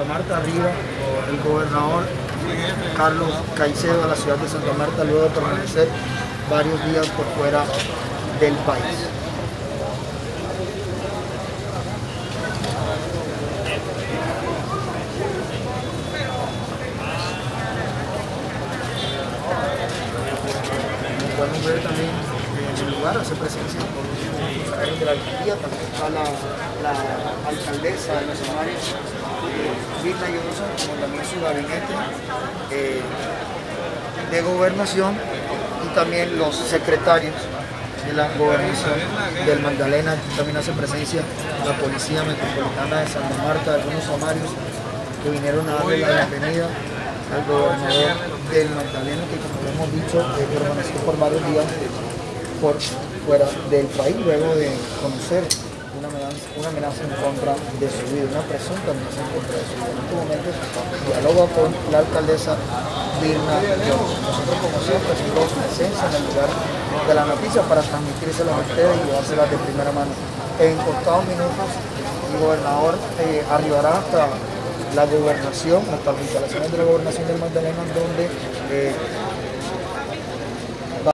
Marta arriba, el gobernador Carlos Caicedo a la ciudad de Santa Marta luego de permanecer varios días por fuera del país. Lugar hace presencia por los de la alcaldía, también está la, alcaldesa de los Amares, Virna Johnson, como también su gabinete eh, de gobernación y también los secretarios de la gobernación del Magdalena, también hace presencia la Policía Metropolitana de Santa Marta, algunos amarios que vinieron a darle la bienvenida al gobernador del Magdalena, que como hemos dicho, eh, permaneció por varios días por fuera del país, luego de conocer una amenaza, una amenaza en contra de su vida, una presunta amenaza en contra de su vida. En este momento dialoga con la alcaldesa Virna Jones. Nosotros como siempre tenemos presencia en el lugar de la noticia para transmitírselas a ustedes y llevárselas de primera mano. En contados minutos el gobernador eh, arribará hasta la gobernación, hasta las instalaciones de la gobernación del Magdalena, donde eh,